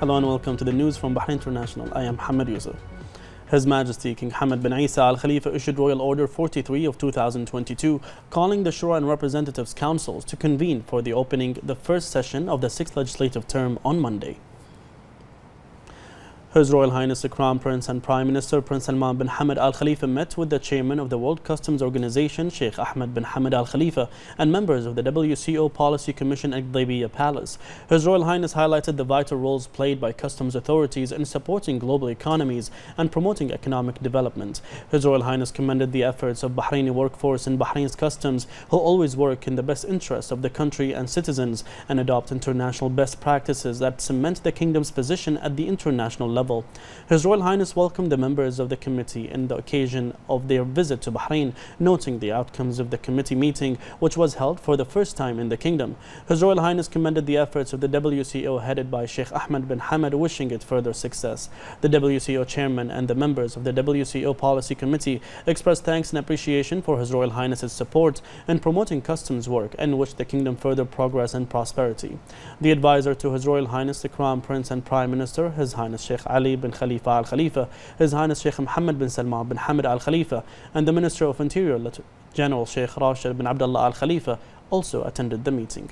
Hello and welcome to the news from Bahrain International. I am Muhammad Yusuf. His Majesty King Hamad bin Isa Al Khalifa issued Royal Order 43 of 2022, calling the Shura and Representatives Councils to convene for the opening the first session of the sixth legislative term on Monday. His Royal Highness the Crown Prince and Prime Minister Prince Salman bin Hamad Al Khalifa met with the chairman of the World Customs Organization Sheikh Ahmed bin Hamad Al Khalifa and members of the WCO Policy Commission at Gudaibiya Palace. His Royal Highness highlighted the vital roles played by customs authorities in supporting global economies and promoting economic development. His Royal Highness commended the efforts of Bahraini workforce and Bahrain's customs who always work in the best interest of the country and citizens and adopt international best practices that cement the kingdom's position at the international level level. His Royal Highness welcomed the members of the committee in the occasion of their visit to Bahrain, noting the outcomes of the committee meeting, which was held for the first time in the kingdom. His Royal Highness commended the efforts of the WCO headed by Sheikh Ahmed bin Hamad, wishing it further success. The WCO chairman and the members of the WCO Policy Committee expressed thanks and appreciation for His Royal Highness's support in promoting customs work and wish the kingdom further progress and prosperity. The advisor to His Royal Highness the Crown Prince and Prime Minister, His Highness Sheikh Ali bin Khalifa Al Khalifa, His Highness Sheikh Mohammed bin Salman bin Hamad Al Khalifa, and the Minister of Interior, General Sheikh Rashid bin Abdullah Al Khalifa, also attended the meeting.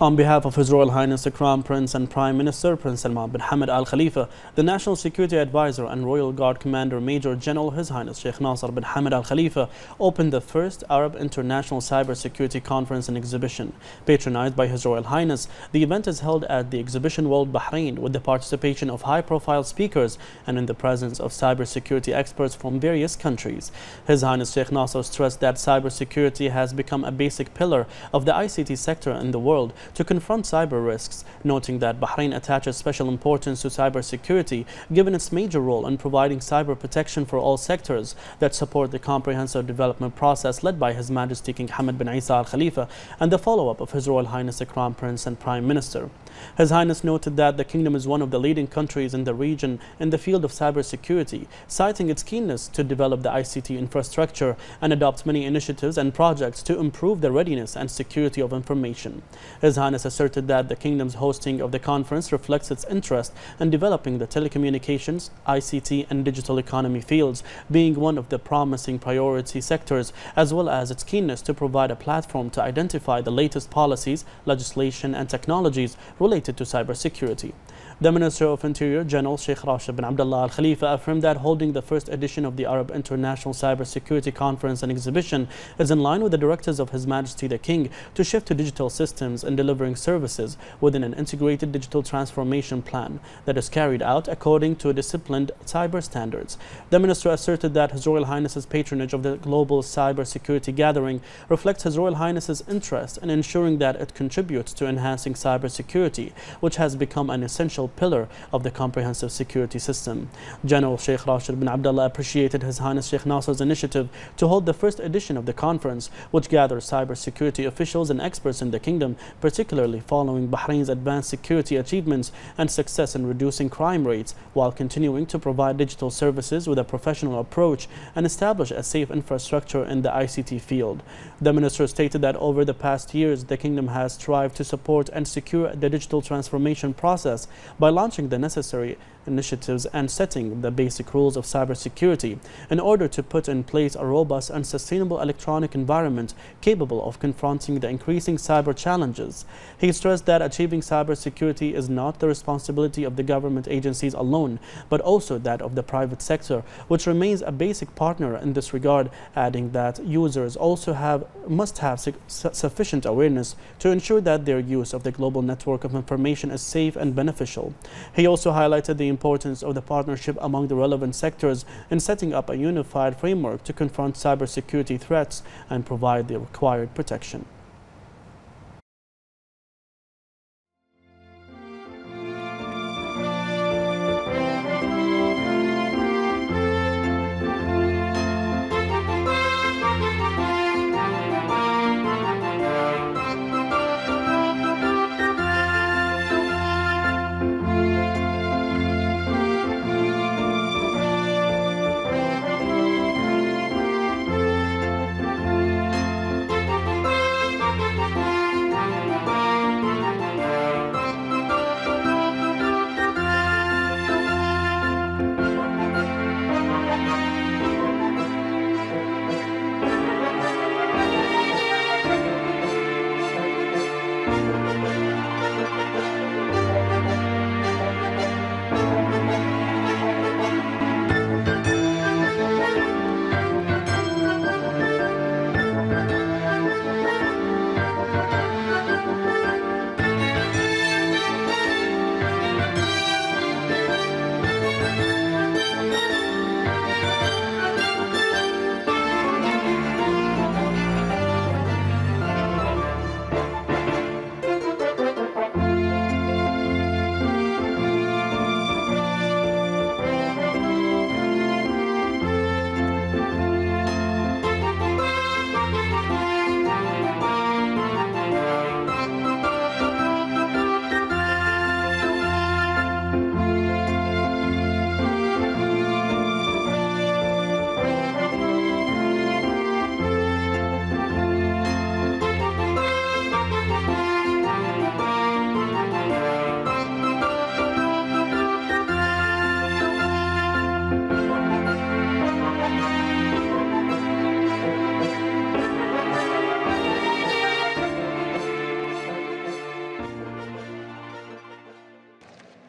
On behalf of His Royal Highness the Crown Prince and Prime Minister Prince Salman bin Hamad Al Khalifa, the National Security Advisor and Royal Guard Commander Major General His Highness Sheikh Nasser bin Hamad Al Khalifa opened the first Arab International Cyber Security Conference and Exhibition. Patronized by His Royal Highness, the event is held at the Exhibition World Bahrain with the participation of high-profile speakers and in the presence of cybersecurity experts from various countries. His Highness Sheikh Nasser stressed that cybersecurity has become a basic pillar of the ICT sector in the world to confront cyber risks, noting that Bahrain attaches special importance to cybersecurity given its major role in providing cyber protection for all sectors that support the comprehensive development process led by His Majesty King Hamad bin Isa Al Khalifa and the follow-up of His Royal Highness the Crown Prince and Prime Minister. His Highness noted that the kingdom is one of the leading countries in the region in the field of cybersecurity, citing its keenness to develop the ICT infrastructure and adopt many initiatives and projects to improve the readiness and security of information. His Highness asserted that the kingdom's hosting of the conference reflects its interest in developing the telecommunications, ICT and digital economy fields, being one of the promising priority sectors, as well as its keenness to provide a platform to identify the latest policies, legislation and technologies related to cybersecurity. The Minister of Interior, General Sheikh Rashid bin Abdullah Al Khalifa, affirmed that holding the first edition of the Arab International Cybersecurity Conference and Exhibition is in line with the directives of His Majesty the King to shift to digital systems and delivering services within an integrated digital transformation plan that is carried out according to disciplined cyber standards. The Minister asserted that His Royal Highness's patronage of the global cybersecurity gathering reflects His Royal Highness's interest in ensuring that it contributes to enhancing cybersecurity, which has become an essential pillar of the comprehensive security system. General Sheikh Rashid bin Abdullah appreciated His Highness Sheikh Nasser's initiative to hold the first edition of the conference, which gathers cybersecurity officials and experts in the kingdom, particularly following Bahrain's advanced security achievements and success in reducing crime rates, while continuing to provide digital services with a professional approach and establish a safe infrastructure in the ICT field. The minister stated that over the past years, the kingdom has strived to support and secure the digital transformation process by launching the necessary initiatives and setting the basic rules of cybersecurity in order to put in place a robust and sustainable electronic environment capable of confronting the increasing cyber challenges. He stressed that achieving cybersecurity is not the responsibility of the government agencies alone, but also that of the private sector, which remains a basic partner in this regard, adding that users also have must have su sufficient awareness to ensure that their use of the global network of information is safe and beneficial. He also highlighted the importance of the partnership among the relevant sectors in setting up a unified framework to confront cybersecurity threats and provide the required protection.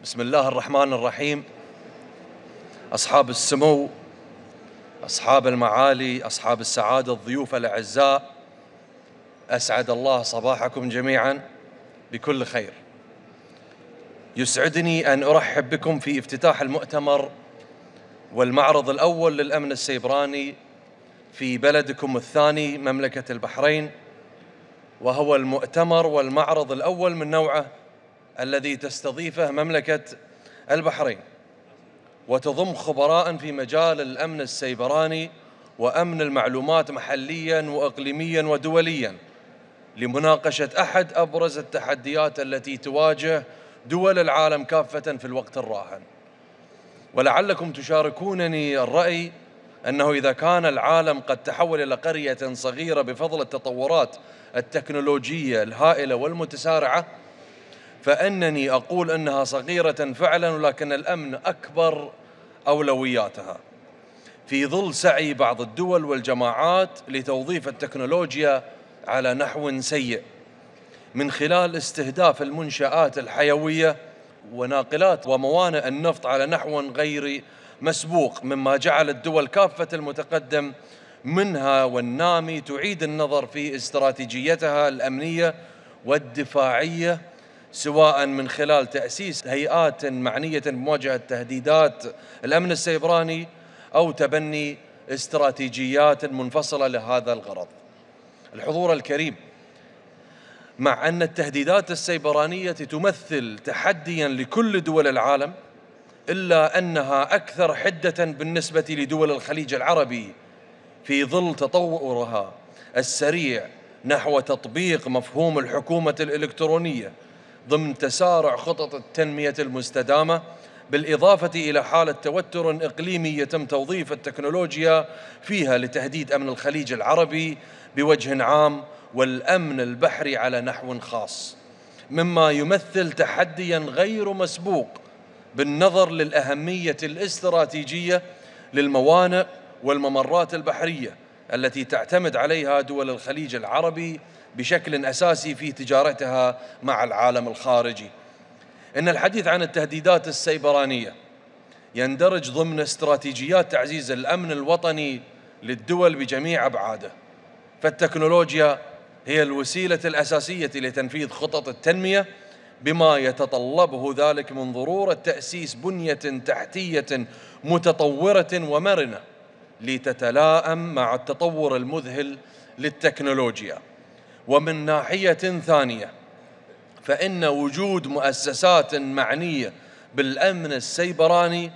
بسم الله الرحمن الرحيم. أصحاب السمو أصحاب المعالي أصحاب السعادة الضيوف الأعزاء أسعد الله صباحكم جميعا بكل خير. يسعدني أن أرحب بكم في افتتاح المؤتمر والمعرض الأول للأمن السيبراني في بلدكم الثاني مملكة البحرين وهو المؤتمر والمعرض الأول من نوعه الذي تستضيفه مملكة البحرين وتضم خبراء في مجال الأمن السيبراني وأمن المعلومات محليا وإقليميا ودوليا لمناقشة أحد أبرز التحديات التي تواجه دول العالم كافة في الوقت الراهن. ولعلكم تشاركونني الرأي أنه إذا كان العالم قد تحول إلى قرية صغيرة بفضل التطورات التكنولوجية الهائلة والمتسارعة فإنني أقول إنها صغيرة فعلا ولكن الأمن أكبر أولوياتها. في ظل سعي بعض الدول والجماعات لتوظيف التكنولوجيا على نحو سيء من خلال استهداف المنشآت الحيوية وناقلات وموانئ النفط على نحو غير مسبوق مما جعل الدول كافة المتقدم منها والنامي تعيد النظر في استراتيجيتها الأمنية والدفاعية سواء من خلال تأسيس هيئات معنية بمواجهة تهديدات الأمن السيبراني أو تبني استراتيجيات منفصلة لهذا الغرض. الحضور الكريم مع أن التهديدات السيبرانية تمثل تحديا لكل دول العالم إلا أنها أكثر حدة بالنسبة لدول الخليج العربي في ظل تطورها السريع نحو تطبيق مفهوم الحكومة الإلكترونية. ضمن تسارع خطط التنمية المستدامة بالإضافة إلى حالة توتر إقليمي يتم توظيف التكنولوجيا فيها لتهديد أمن الخليج العربي بوجه عام والأمن البحري على نحو خاص مما يمثل تحديا غير مسبوق بالنظر للأهمية الاستراتيجية للموانئ والممرات البحرية التي تعتمد عليها دول الخليج العربي بشكل أساسي في تجارتها مع العالم الخارجي. إن الحديث عن التهديدات السيبرانية يندرج ضمن استراتيجيات تعزيز الأمن الوطني للدول بجميع أبعاده. فالتكنولوجيا هي الوسيلة الأساسية لتنفيذ خطط التنمية بما يتطلبه ذلك من ضرورة تأسيس بنية تحتية متطورة ومرنة لتتلائم مع التطور المذهل للتكنولوجيا. ومن ناحية ثانية فإن وجود مؤسسات معنية بالأمن السيبراني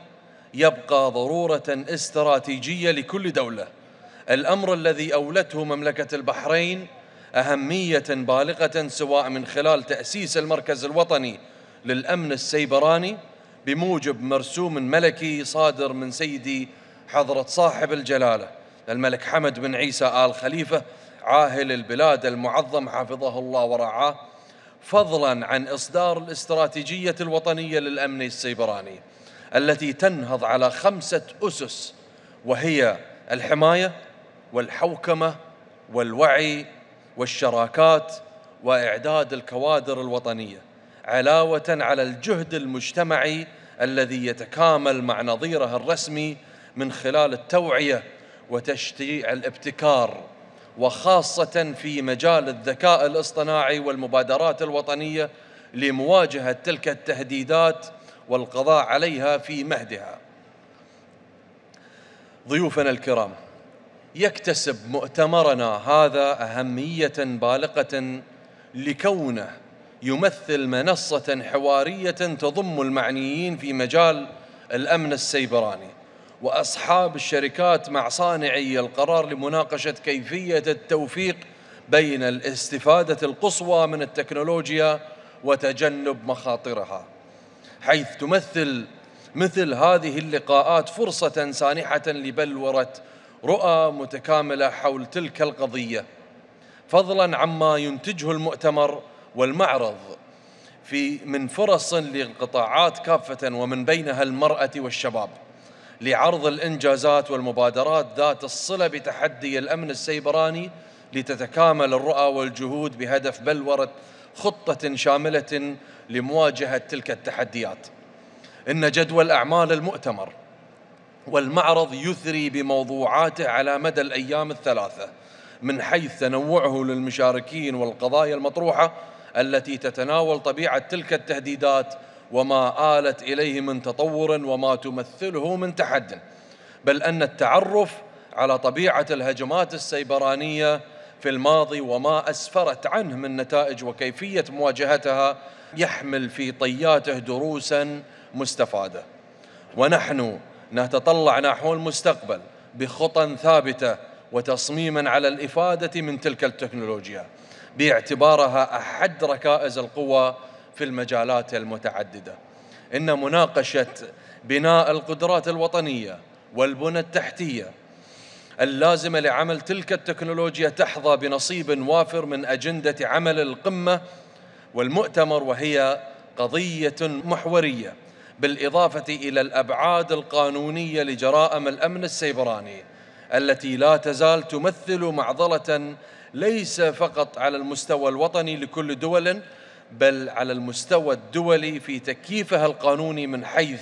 يبقى ضرورة استراتيجية لكل دولة. الأمر الذي أولته مملكة البحرين أهمية بالغة سواء من خلال تأسيس المركز الوطني للأمن السيبراني بموجب مرسوم ملكي صادر من سيدي حضرة صاحب الجلالة الملك حمد بن عيسى آل خليفة عاهل البلاد المعظم حفظه الله ورعاه فضلا عن إصدار الاستراتيجية الوطنية للأمن السيبراني التي تنهض على خمسة أسس وهي الحماية والحوكمة والوعي والشراكات وإعداد الكوادر الوطنية علاوة على الجهد المجتمعي الذي يتكامل مع نظيره الرسمي من خلال التوعية وتشجيع الابتكار وخاصة في مجال الذكاء الاصطناعي والمبادرات الوطنية لمواجهة تلك التهديدات والقضاء عليها في مهدها. ضيوفنا الكرام يكتسب مؤتمرنا هذا أهمية بالغة لكونه يمثل منصة حوارية تضم المعنيين في مجال الأمن السيبراني. وأصحاب الشركات مع صانعي القرار لمناقشة كيفية التوفيق بين الاستفادة القصوى من التكنولوجيا وتجنب مخاطرها. حيث تمثل مثل هذه اللقاءات فرصة سانحة لبلورة رؤى متكاملة حول تلك القضية. فضلا عما ينتجه المؤتمر والمعرض في من فرص للقطاعات كافة ومن بينها المرأة والشباب. لعرض الإنجازات والمبادرات ذات الصلة بتحدي الأمن السيبراني لتتكامل الرؤى والجهود بهدف بلورة خطة شاملة لمواجهة تلك التحديات. إن جدول أعمال المؤتمر والمعرض يثري بموضوعاته على مدى الأيام الثلاثة من حيث تنوعه للمشاركين والقضايا المطروحة التي تتناول طبيعة تلك التهديدات وما آلت إليه من تطور وما تمثله من تحد بل أن التعرف على طبيعة الهجمات السيبرانية في الماضي وما أسفرت عنه من نتائج وكيفية مواجهتها يحمل في طياته دروسا مستفادة. ونحن نتطلع نحو المستقبل بخطى ثابتة وتصميما على الإفادة من تلك التكنولوجيا باعتبارها أحد ركائز القوى في المجالات المتعددة. إن مناقشة بناء القدرات الوطنية والبنى التحتية اللازمة لعمل تلك التكنولوجيا تحظى بنصيب وافر من أجندة عمل القمة والمؤتمر وهي قضية محورية بالإضافة إلى الأبعاد القانونية لجرائم الأمن السيبراني التي لا تزال تمثل معضلة ليس فقط على المستوى الوطني لكل دول بل على المستوى الدولي في تكييفها القانوني من حيث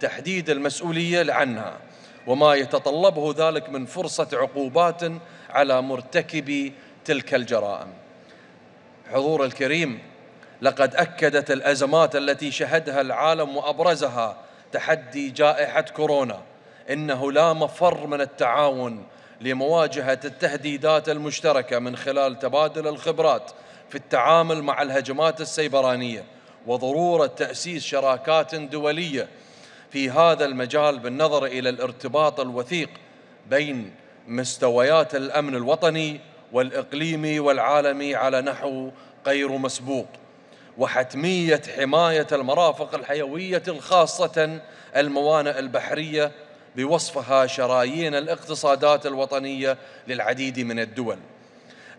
تحديد المسؤولية عنها وما يتطلبه ذلك من فرصة عقوبات على مرتكبي تلك الجرائم. حضور الكريم لقد أكدت الأزمات التي شهدها العالم وأبرزها تحدي جائحة كورونا إنه لا مفر من التعاون لمواجهة التهديدات المشتركة من خلال تبادل الخبرات في التعامل مع الهجمات السيبرانية وضرورة تأسيس شراكات دولية في هذا المجال بالنظر إلى الارتباط الوثيق بين مستويات الأمن الوطني والإقليمي والعالمي على نحو غير مسبوق وحتمية حماية المرافق الحيوية الخاصة الموانئ البحرية بوصفها شرايين الاقتصادات الوطنية للعديد من الدول.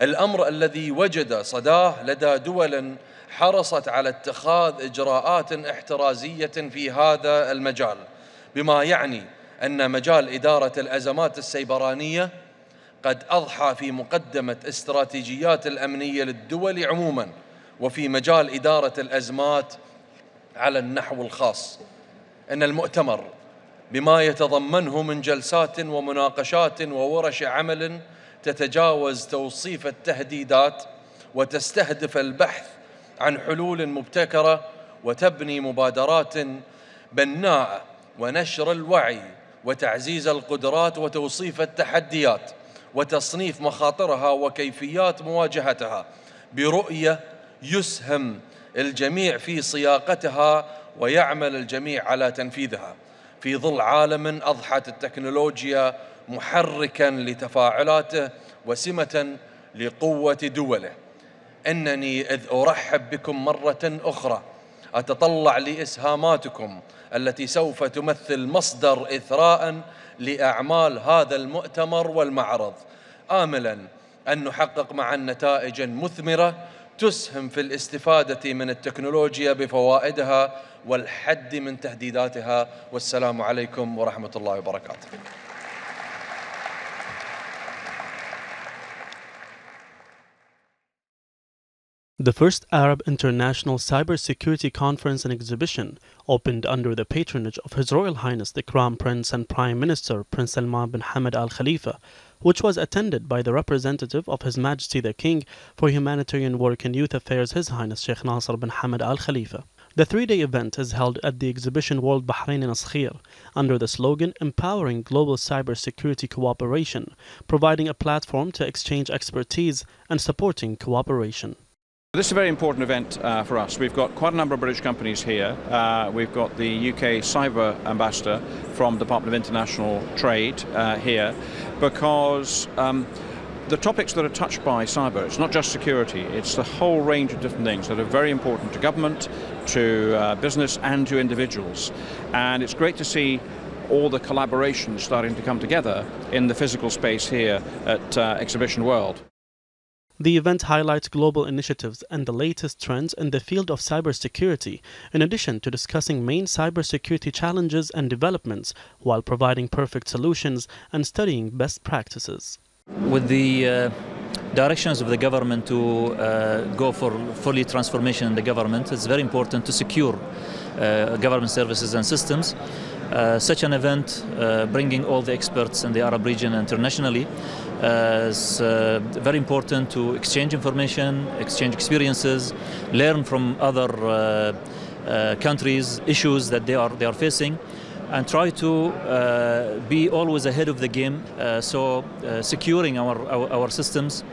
الأمر الذي وجد صداه لدى دول حرصت على اتخاذ إجراءات احترازية في هذا المجال بما يعني أن مجال إدارة الأزمات السيبرانية قد أضحى في مقدمة استراتيجيات الأمنية للدول عموما وفي مجال إدارة الأزمات على النحو الخاص. أن المؤتمر بما يتضمنه من جلسات ومناقشات وورش عمل تتجاوز توصيف التهديدات وتستهدف البحث عن حلول مبتكرة وتبني مبادرات بناءة ونشر الوعي وتعزيز القدرات وتوصيف التحديات وتصنيف مخاطرها وكيفيات مواجهتها برؤية يسهم الجميع في صياغتها ويعمل الجميع على تنفيذها. في ظل عالم أضحت التكنولوجيا محركا لتفاعلاته وسمة لقوة دوله. إنني إذ أرحب بكم مرة أخرى. أتطلع لإسهاماتكم التي سوف تمثل مصدر إثراء لأعمال هذا المؤتمر والمعرض. املا أن نحقق معا نتائج مثمرة تسهم في الاستفاده من التكنولوجيا بفوائدها والحد من تهديداتها والسلام عليكم ورحمه الله وبركاته The first Arab International Cybersecurity Conference and Exhibition opened under the patronage of His Royal Highness the Crown Prince and Prime Minister Prince Salman bin Hamad Al Khalifa, which was attended by the representative of His Majesty the King for Humanitarian Work and Youth Affairs His Highness Sheikh Nasser bin Hamad Al Khalifa. The three day event is held at the exhibition World Bahrain in Sakhir under the slogan Empowering Global Cybersecurity Cooperation, providing a platform to exchange expertise and supporting cooperation. This is a very important event uh, for us. We've got quite a number of British companies here. Uh, we've got the UK Cyber Ambassador from Department of International Trade uh, here because um, the topics that are touched by cyber, it's not just security, it's the whole range of different things that are very important to government, to uh, business and to individuals. And it's great to see all the collaboration starting to come together in the physical space here at uh, Exhibition World. The event highlights global initiatives and the latest trends in the field of cybersecurity, in addition to discussing main cybersecurity challenges and developments while providing perfect solutions and studying best practices. With the uh, directions of the government to uh, go for fully transformation in the government, it's very important to secure uh, government services and systems. Uh, such an event, uh, bringing all the experts in the Arab region internationally, uh, is uh, very important to exchange information, exchange experiences, learn from other uh, uh, countries issues that they are they are facing, and try to be always ahead of the game. so securing our, our, our systems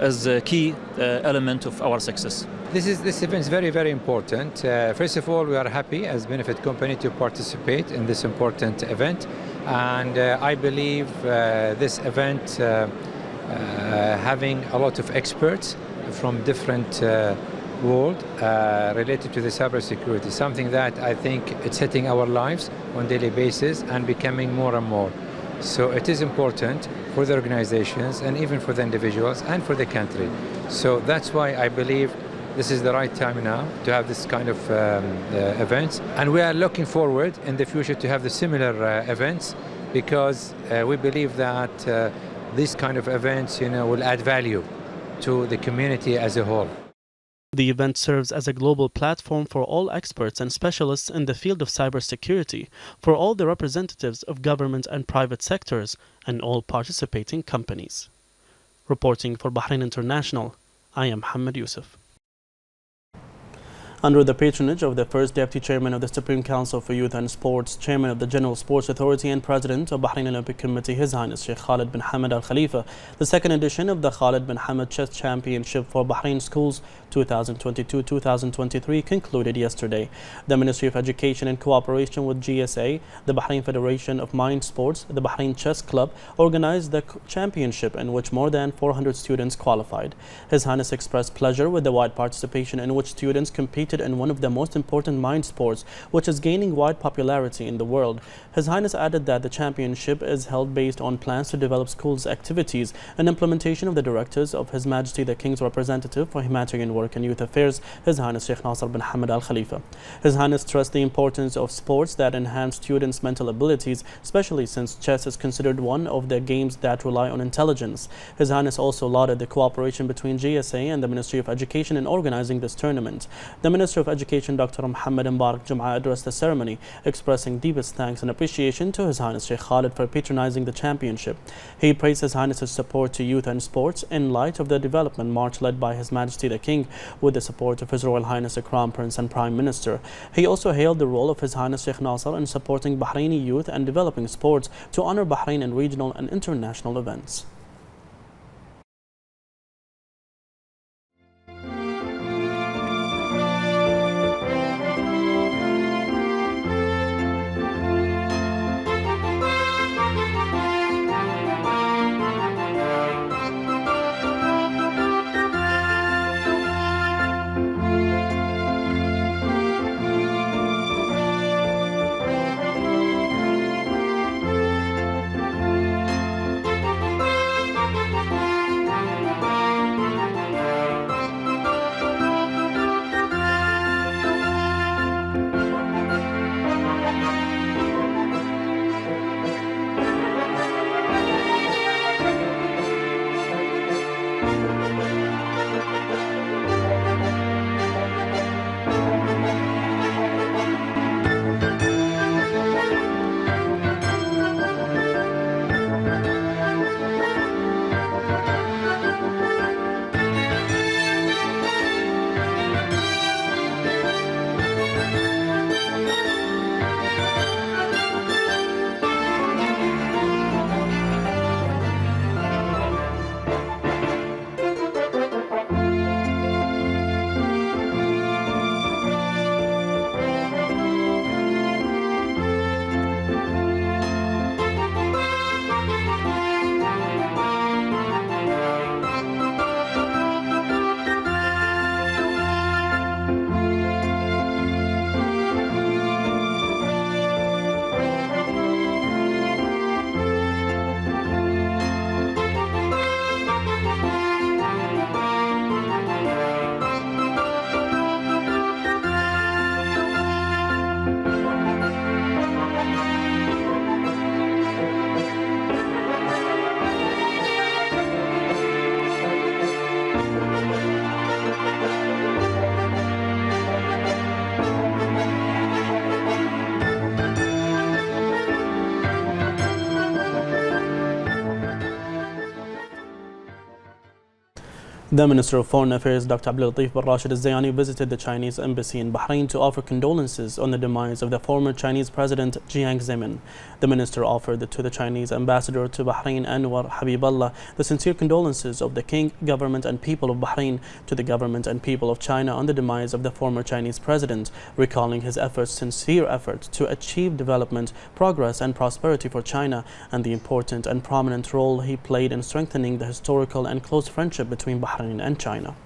is a key element of our success. This is this event is very very important. Uh, first of all, we are happy as Benefit Company to participate in this important event, and uh, I believe uh, this event uh, uh, having a lot of experts from different uh, world related to the cybersecurity, something that I think it's hitting our lives on daily basis and becoming more and more. So it is important for the organizations and even for the individuals and for the country. So that's why I believe this is the right time now to have this kind of um, uh, events. And we are looking forward in the future to have the similar uh, events because uh, we believe that these kind of events you know, will add value to the community as a whole. The event serves as a global platform for all experts and specialists in the field of cybersecurity, for all the representatives of government and private sectors, and all participating companies. Reporting for Bahrain International, I am Muhammad Yusuf. Under the patronage of the first Deputy Chairman of the Supreme Council for Youth and Sports, Chairman of the General Sports Authority and President of Bahrain Olympic Committee, His Highness Sheikh Khalid bin Hamad Al Khalifa, the second edition of the Khalid bin Hamad Chess Championship for Bahrain Schools 2022-2023 concluded yesterday. The Ministry of Education in cooperation with GSA, the Bahrain Federation of Mind Sports, the Bahrain Chess Club organized the championship in which more than 400 students qualified. His Highness expressed pleasure with the wide participation in which students competed in one of the most important mind sports, which is gaining wide popularity in the world. His Highness added that the championship is held based on plans to develop schools' activities and implementation of the directives of His Majesty the King's representative for humanitarian work and youth affairs, His Highness Sheikh Nasser bin Hamad Al Khalifa. His Highness stressed the importance of sports that enhance students' mental abilities, especially since chess is considered one of the games that rely on intelligence. His Highness also lauded the cooperation between GSA and the Ministry of Education in organizing this tournament. The Minister of Education, Dr. Muhammad Mbarak Jum'a, addressed the ceremony, expressing deepest thanks and appreciation to His Highness Sheikh Khalid for patronizing the championship. He praised His Highness's support to youth and sports in light of the development march led by His Majesty the King with the support of His Royal Highness the Crown Prince and Prime Minister. He also hailed the role of His Highness Sheikh Nasser in supporting Bahraini youth and developing sports to honor Bahrain in regional and international events. The Minister of Foreign Affairs, Dr. Abdul Latif bin Rashid Al-Zayani, visited the Chinese embassy in Bahrain to offer condolences on the demise of the former Chinese President Jiang Zemin. The minister offered to the Chinese ambassador to Bahrain, Anwar Habiballah, the sincere condolences of the king, government and people of Bahrain to the government and people of China on the demise of the former Chinese president, recalling his efforts, sincere efforts to achieve development, progress and prosperity for China and the important and prominent role he played in strengthening the historical and close friendship between Bahrain and China.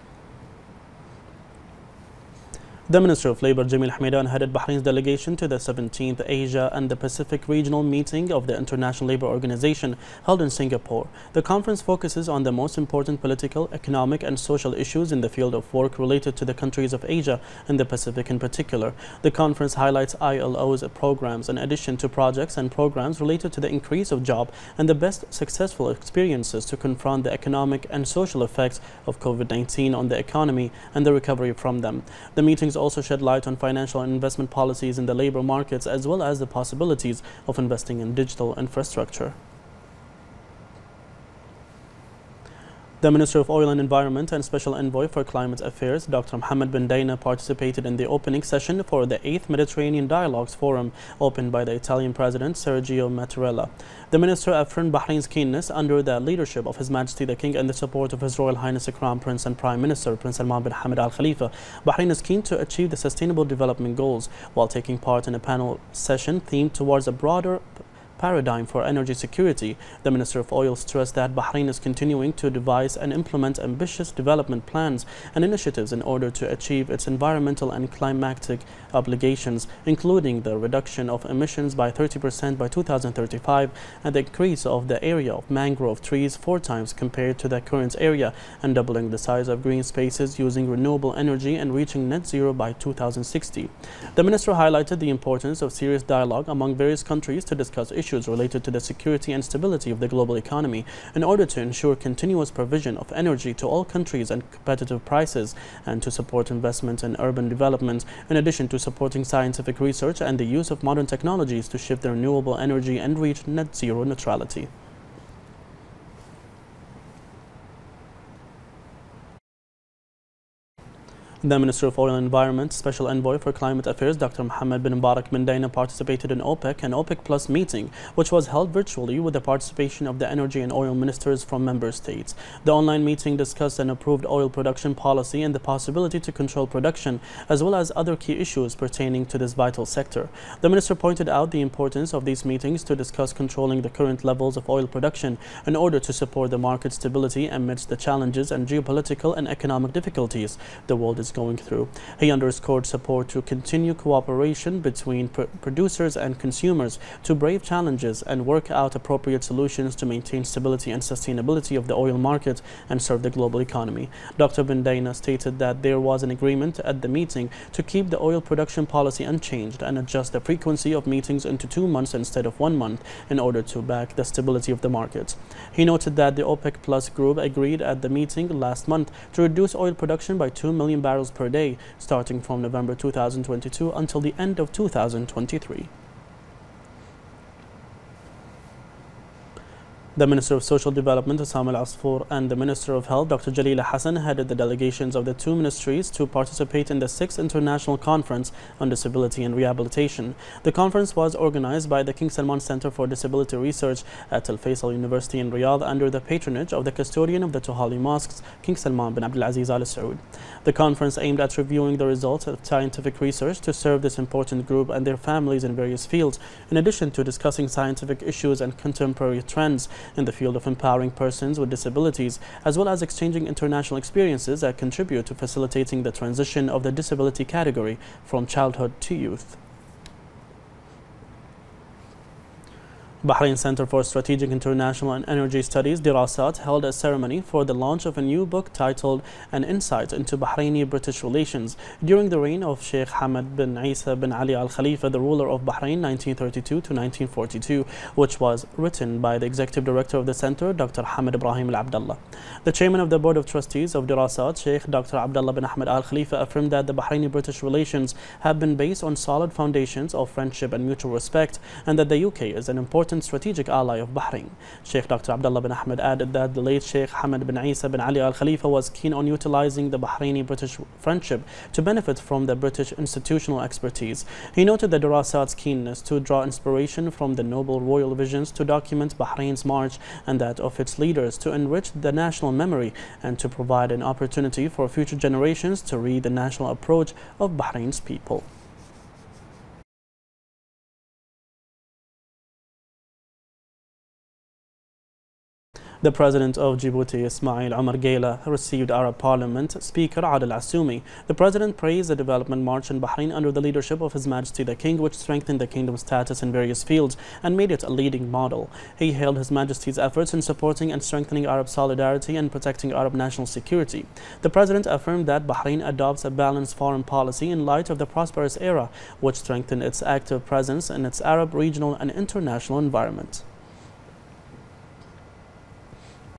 The Minister of Labour, Jamil Hamidan, headed Bahrain's delegation to the 17th Asia and the Pacific Regional Meeting of the International Labour Organization held in Singapore. The conference focuses on the most important political, economic and social issues in the field of work related to the countries of Asia and the Pacific in particular. The conference highlights ILO's programs in addition to projects and programs related to the increase of job and the best successful experiences to confront the economic and social effects of COVID-19 on the economy and the recovery from them. The meetings also shed light on financial and investment policies in the labor markets as well as the possibilities of investing in digital infrastructure. The Minister of Oil and Environment and Special Envoy for Climate Affairs, Dr. Mohammed bin Daina, participated in the opening session for the 8th Mediterranean Dialogues Forum opened by the Italian President Sergio Mattarella. The Minister affirmed Bahrain's keenness under the leadership of His Majesty the King and the support of His Royal Highness the Crown Prince and Prime Minister Prince Salman bin Hamad Al Khalifa. Bahrain is keen to achieve the Sustainable Development Goals while taking part in a panel session themed towards a broader paradigm for energy security. The Minister of Oil stressed that Bahrain is continuing to devise and implement ambitious development plans and initiatives in order to achieve its environmental and climatic obligations, including the reduction of emissions by 30% by 2035 and the increase of the area of mangrove trees four times compared to the current area and doubling the size of green spaces using renewable energy and reaching net zero by 2060. The minister highlighted the importance of serious dialogue among various countries to discuss issues related to the security and stability of the global economy in order to ensure continuous provision of energy to all countries and competitive prices and to support investment in urban development in addition to supporting scientific research and the use of modern technologies to shift the renewable energy and reach net zero neutrality. The Minister of Oil and Environment, Special Envoy for Climate Affairs, Dr. Mohammed bin Mubarak bin Daina, participated in OPEC and OPEC Plus meeting, which was held virtually with the participation of the energy and oil ministers from member states. The online meeting discussed an approved oil production policy and the possibility to control production, as well as other key issues pertaining to this vital sector. The minister pointed out the importance of these meetings to discuss controlling the current levels of oil production in order to support the market stability amidst the challenges and geopolitical and economic difficulties the world is going through. He underscored support to continue cooperation between pr producers and consumers to brave challenges and work out appropriate solutions to maintain stability and sustainability of the oil market and serve the global economy. Dr. Bindaina stated that there was an agreement at the meeting to keep the oil production policy unchanged and adjust the frequency of meetings into two months instead of one month in order to back the stability of the market. He noted that the OPEC Plus group agreed at the meeting last month to reduce oil production by 2 million barrels per day starting from November 2022 until the end of 2023. The Minister of Social Development, Osama Al Asfour, and the Minister of Health, Dr. Jalila Hassan, headed the delegations of the two ministries to participate in the sixth International Conference on Disability and Rehabilitation. The conference was organized by the King Salman Center for Disability Research at Al Faisal University in Riyadh under the patronage of the custodian of the holy mosques, King Salman bin Abdulaziz Al Saud. The conference aimed at reviewing the results of scientific research to serve this important group and their families in various fields, in addition to discussing scientific issues and contemporary trends in the field of empowering persons with disabilities, as well as exchanging international experiences that contribute to facilitating the transition of the disability category from childhood to youth. Bahrain Center for Strategic International and Energy Studies, Dirasat, held a ceremony for the launch of a new book titled An Insight into Bahraini-British Relations during the reign of Sheikh Hamad bin Isa bin Ali Al Khalifa, the ruler of Bahrain 1932 to 1942, which was written by the Executive Director of the Center, Dr. Hamad Ibrahim Al Abdullah. The Chairman of the Board of Trustees of Dirasat, Sheikh Dr. Abdullah bin Ahmed Al Khalifa, affirmed that the Bahraini-British relations have been based on solid foundations of friendship and mutual respect, and that the UK is an important important strategic ally of Bahrain. Sheikh Dr. Abdullah bin Ahmed added that the late Sheikh Hamad bin Isa bin Ali Al Khalifa was keen on utilizing the Bahraini British friendship to benefit from the British institutional expertise. He noted the Dirasat's keenness to draw inspiration from the noble royal visions to document Bahrain's march and that of its leaders to enrich the national memory and to provide an opportunity for future generations to read the national approach of Bahrain's people. The President of Djibouti, Ismail Omar Guelleh, received Arab Parliament Speaker Adel Assoumi. The President praised the development march in Bahrain under the leadership of His Majesty the King, which strengthened the kingdom's status in various fields and made it a leading model. He hailed His Majesty's efforts in supporting and strengthening Arab solidarity and protecting Arab national security. The President affirmed that Bahrain adopts a balanced foreign policy in light of the prosperous era, which strengthened its active presence in its Arab regional and international environment.